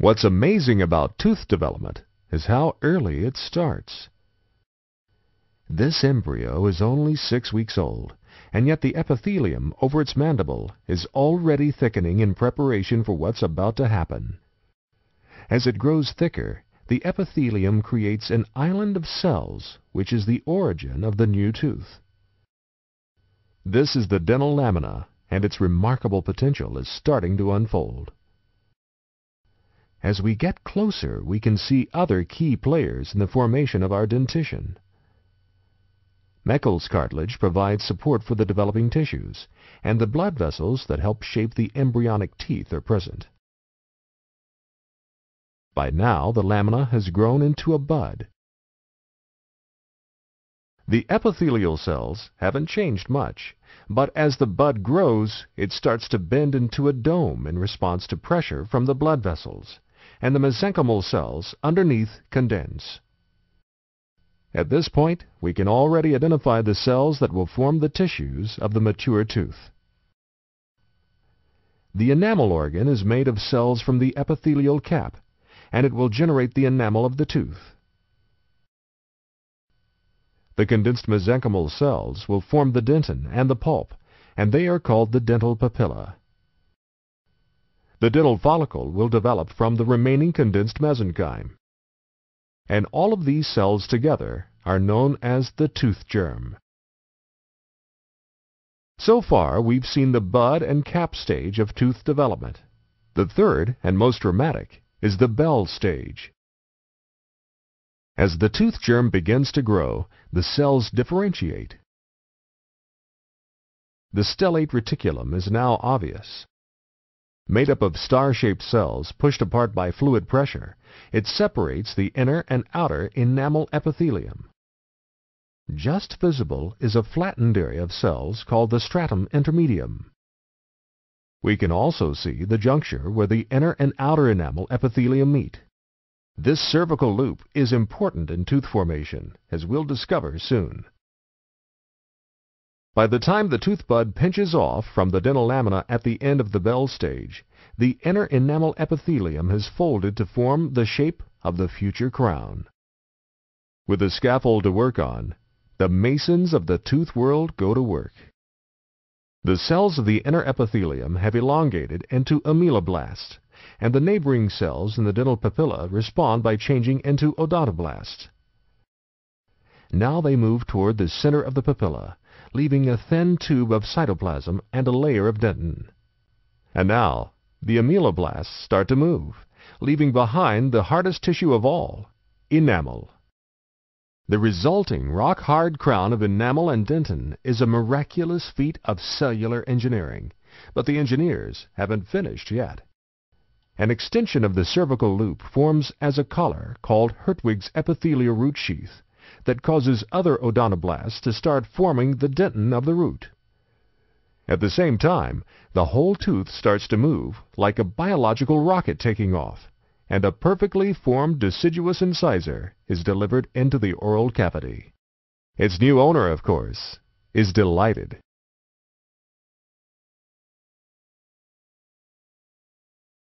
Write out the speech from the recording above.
What's amazing about tooth development is how early it starts. This embryo is only six weeks old, and yet the epithelium over its mandible is already thickening in preparation for what's about to happen. As it grows thicker, the epithelium creates an island of cells which is the origin of the new tooth. This is the dental lamina, and its remarkable potential is starting to unfold. As we get closer, we can see other key players in the formation of our dentition. Meckel's cartilage provides support for the developing tissues, and the blood vessels that help shape the embryonic teeth are present. By now, the lamina has grown into a bud. The epithelial cells haven't changed much, but as the bud grows, it starts to bend into a dome in response to pressure from the blood vessels, and the mesenchymal cells underneath condense. At this point, we can already identify the cells that will form the tissues of the mature tooth. The enamel organ is made of cells from the epithelial cap, and it will generate the enamel of the tooth. The condensed mesenchymal cells will form the dentin and the pulp, and they are called the dental papilla. The dental follicle will develop from the remaining condensed mesenchyme and all of these cells together are known as the tooth germ. So far, we've seen the bud and cap stage of tooth development. The third, and most dramatic, is the bell stage. As the tooth germ begins to grow, the cells differentiate. The stellate reticulum is now obvious. Made up of star-shaped cells pushed apart by fluid pressure, it separates the inner and outer enamel epithelium. Just visible is a flattened area of cells called the stratum intermedium. We can also see the juncture where the inner and outer enamel epithelium meet. This cervical loop is important in tooth formation, as we'll discover soon. By the time the tooth bud pinches off from the dental lamina at the end of the bell stage, the inner enamel epithelium has folded to form the shape of the future crown. With the scaffold to work on, the masons of the tooth world go to work. The cells of the inner epithelium have elongated into ameloblasts, and the neighboring cells in the dental papilla respond by changing into odontoblasts. Now they move toward the center of the papilla, leaving a thin tube of cytoplasm and a layer of dentin. And now, the ameloblasts start to move, leaving behind the hardest tissue of all, enamel. The resulting rock-hard crown of enamel and dentin is a miraculous feat of cellular engineering, but the engineers haven't finished yet. An extension of the cervical loop forms as a collar called Hertwig's epithelial root sheath that causes other odontoblasts to start forming the dentin of the root. At the same time, the whole tooth starts to move like a biological rocket taking off, and a perfectly formed deciduous incisor is delivered into the oral cavity. Its new owner, of course, is delighted.